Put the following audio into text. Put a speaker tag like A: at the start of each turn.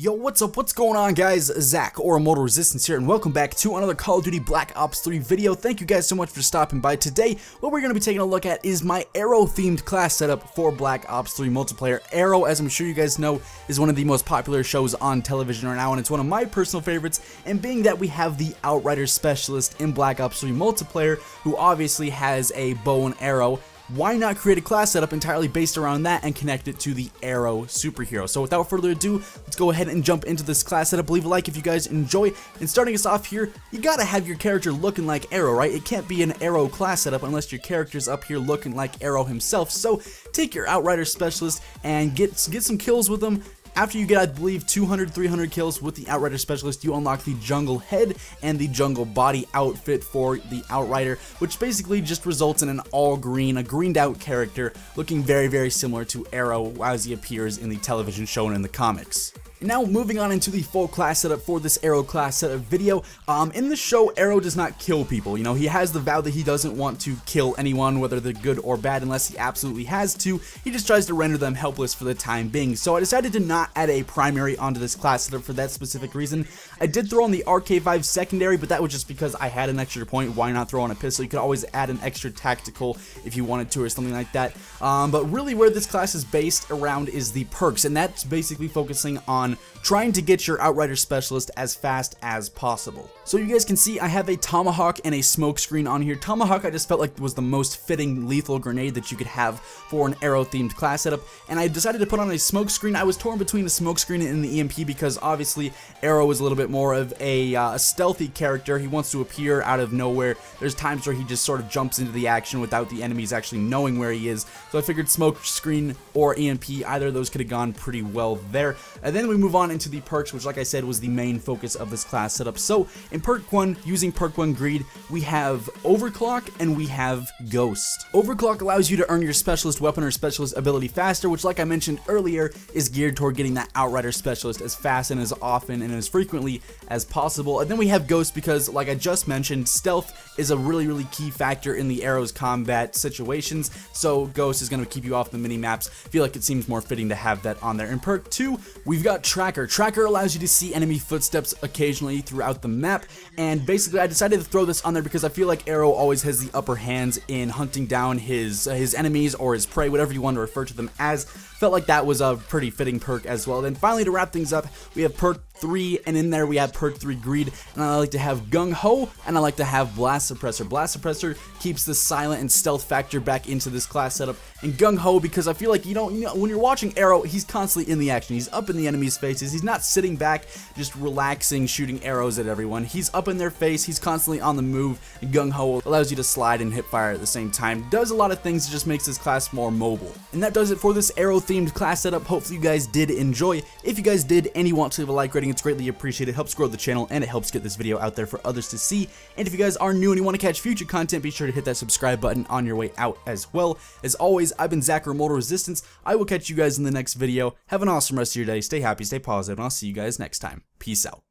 A: Yo, what's up? What's going on, guys? Zach, or Immortal Resistance here, and welcome back to another Call of Duty Black Ops 3 video. Thank you guys so much for stopping by. Today, what we're going to be taking a look at is my Arrow-themed class setup for Black Ops 3 multiplayer. Arrow, as I'm sure you guys know, is one of the most popular shows on television right now, and it's one of my personal favorites, and being that we have the Outrider Specialist in Black Ops 3 multiplayer, who obviously has a bow and arrow, why not create a class setup entirely based around that and connect it to the Arrow superhero? So without further ado, let's go ahead and jump into this class setup. Leave a like if you guys enjoy. And starting us off here, you gotta have your character looking like Arrow, right? It can't be an Arrow class setup unless your character's up here looking like Arrow himself. So take your Outrider Specialist and get, get some kills with him after you get, I believe, 200, 300 kills with the Outrider Specialist, you unlock the Jungle Head and the Jungle Body outfit for the Outrider, which basically just results in an all green, a greened out character looking very, very similar to Arrow as he appears in the television show and in the comics. Now moving on into the full class setup for this Arrow class setup video. Um, in the show, Arrow does not kill people. You know, he has the vow that he doesn't want to kill anyone, whether they're good or bad, unless he absolutely has to. He just tries to render them helpless for the time being. So I decided to not add a primary onto this class setup for that specific reason. I did throw on the RK5 secondary, but that was just because I had an extra point. Why not throw on a pistol? You could always add an extra tactical if you wanted to or something like that. Um, but really where this class is based around is the perks, and that's basically focusing on on trying to get your Outrider Specialist as fast as possible. So you guys can see I have a Tomahawk and a smoke screen on here. Tomahawk I just felt like was the most fitting lethal grenade that you could have for an arrow themed class setup and I decided to put on a smoke screen. I was torn between the smoke screen and the EMP because obviously Arrow is a little bit more of a, uh, a stealthy character. He wants to appear out of nowhere. There's times where he just sort of jumps into the action without the enemies actually knowing where he is. So I figured smoke screen or EMP, either of those could have gone pretty well there. And then we move on into the perks, which like I said was the main focus of this class setup. So in perk 1, using perk 1 greed, we have overclock and we have ghost. Overclock allows you to earn your specialist weapon or specialist ability faster, which like I mentioned earlier is geared toward getting that outrider specialist as fast and as often and as frequently as possible. And then we have ghost because like I just mentioned, stealth is a really really key factor in the arrows combat situations. So ghost is going to keep you off the mini maps. feel like it seems more fitting to have that on there. In perk 2, we've got Tracker. Tracker allows you to see enemy footsteps occasionally throughout the map, and basically I decided to throw this on there because I feel like Arrow always has the upper hands in hunting down his uh, his enemies or his prey, whatever you want to refer to them as. Felt like that was a pretty fitting perk as well. Then finally to wrap things up, we have perk 3, and in there we have perk 3 Greed, and I like to have Gung Ho, and I like to have Blast Suppressor. Blast Suppressor keeps the silent and stealth factor back into this class setup, and Gung Ho because I feel like, you know, you know, when you're watching Arrow, he's constantly in the action. He's up in the enemy's faces. He's not sitting back just relaxing, shooting arrows at everyone. He's up in their face. He's constantly on the move, Gung Ho allows you to slide and hip fire at the same time. Does a lot of things, it just makes this class more mobile. And that does it for this Arrow-themed class setup. Hopefully you guys did enjoy. If you guys did and you want to leave a like rating, it's greatly appreciated. It helps grow the channel and it helps get this video out there for others to see. And if you guys are new and you want to catch future content, be sure to hit that subscribe button on your way out as well. As always, I've been Zach or Immortal Resistance. I will catch you guys in the next video. Have an awesome rest of your day. Stay happy, stay positive, and I'll see you guys next time. Peace out.